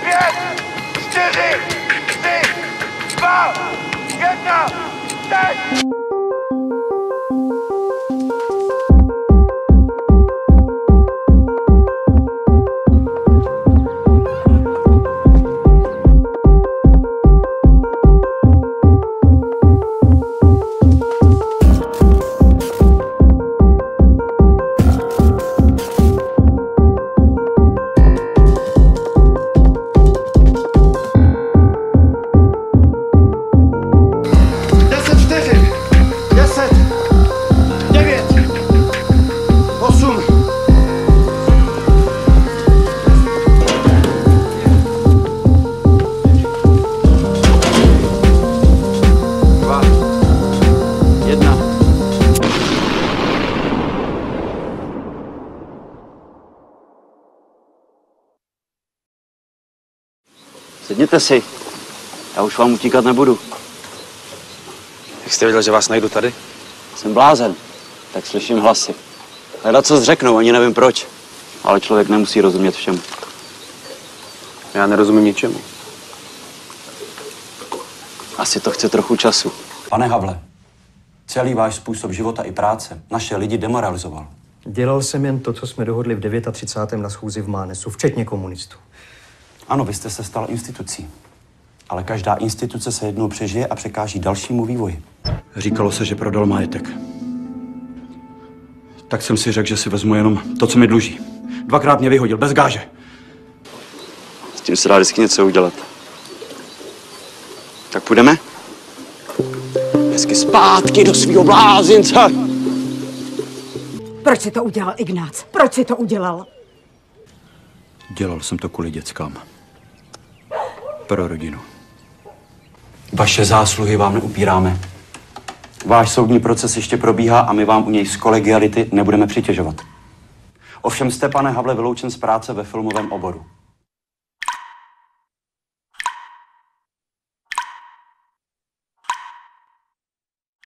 пять, четыре, три, два, одна, пять. Sedněte si. Já už vám utíkat nebudu. Jak jste věděl, že vás najdu tady? Jsem blázen, tak slyším hlasy. Hledat, co zřeknou, ani nevím proč. Ale člověk nemusí rozumět všemu. Já nerozumím ničemu. Asi to chce trochu času. Pane Havle, celý váš způsob života i práce naše lidi demoralizoval. Dělal jsem jen to, co jsme dohodli v 39. na schůzi v Mánesu, včetně komunistů. Ano, vy jste se stal institucí. Ale každá instituce se jednou přežije a překáží dalšímu vývoji. Říkalo se, že prodal majetek. Tak jsem si řekl, že si vezmu jenom to, co mi dluží. Dvakrát mě vyhodil, bez gáže. S tím se dá vždycky něco udělat. Tak půjdeme? Hezky zpátky do svého blázince. Proč si to udělal, Ignác? Proč si to udělal? Dělal jsem to kvůli dětskám. Pro rodinu. Vaše zásluhy vám neupíráme. Váš soudní proces ještě probíhá a my vám u něj z kolegiality nebudeme přitěžovat. Ovšem jste, pane Havle, vyloučen z práce ve filmovém oboru.